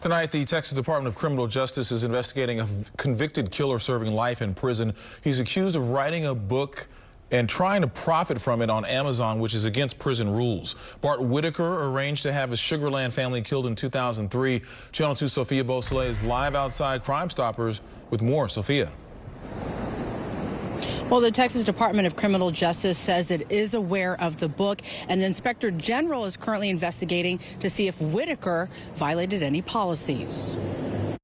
Tonight, the Texas Department of Criminal Justice is investigating a convicted killer serving life in prison. He's accused of writing a book and trying to profit from it on Amazon, which is against prison rules. Bart Whitaker arranged to have his Sugar Land family killed in 2003. Channel 2 Sophia Beausoleil is live outside Crime Stoppers with more. Sophia. Well, the Texas Department of Criminal Justice says it is aware of the book, and the inspector general is currently investigating to see if Whitaker violated any policies.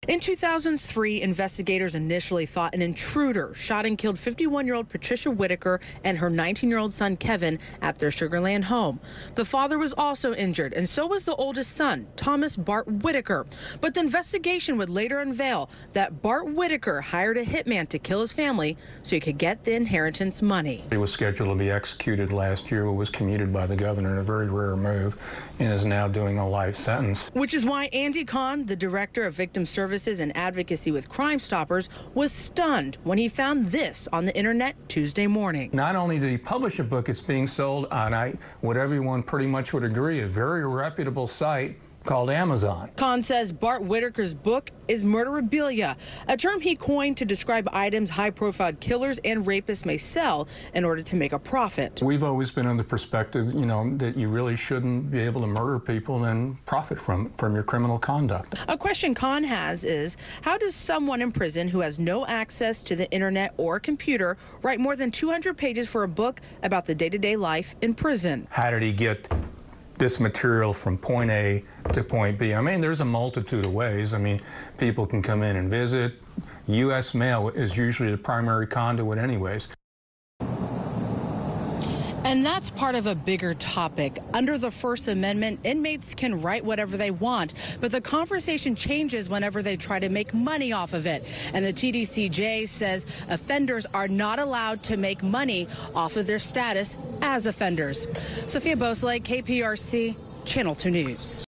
In 2003, investigators initially thought an intruder shot and killed 51 year old Patricia Whitaker and her 19 year old son Kevin at their Sugar Land home. The father was also injured, and so was the oldest son, Thomas Bart Whitaker. But the investigation would later unveil that Bart Whitaker hired a hitman to kill his family so he could get the inheritance money. He was scheduled to be executed last year, but was commuted by the governor in a very rare move, and is now doing a life sentence. Which is why Andy Kahn, the director of victim services, Services and Advocacy with Crime Stoppers was stunned when he found this on the internet Tuesday morning. Not only did he publish a book, it's being sold on I, what everyone pretty much would agree, a very reputable site called Amazon. Kahn says Bart Whitaker's book is murderabilia, a term he coined to describe items high-profile killers and rapists may sell in order to make a profit. We've always been on the perspective, you know, that you really shouldn't be able to murder people and profit from from your criminal conduct. A question Kahn has is, how does someone in prison who has no access to the internet or computer write more than 200 pages for a book about the day-to-day -day life in prison? How did he get this material from point A to point B. I mean, there's a multitude of ways. I mean, people can come in and visit. U.S. mail is usually the primary conduit anyways. And that's part of a bigger topic. Under the First Amendment, inmates can write whatever they want, but the conversation changes whenever they try to make money off of it. And the TDCJ says offenders are not allowed to make money off of their status as offenders. Sophia Beausoleil, KPRC, Channel 2 News.